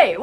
Hey,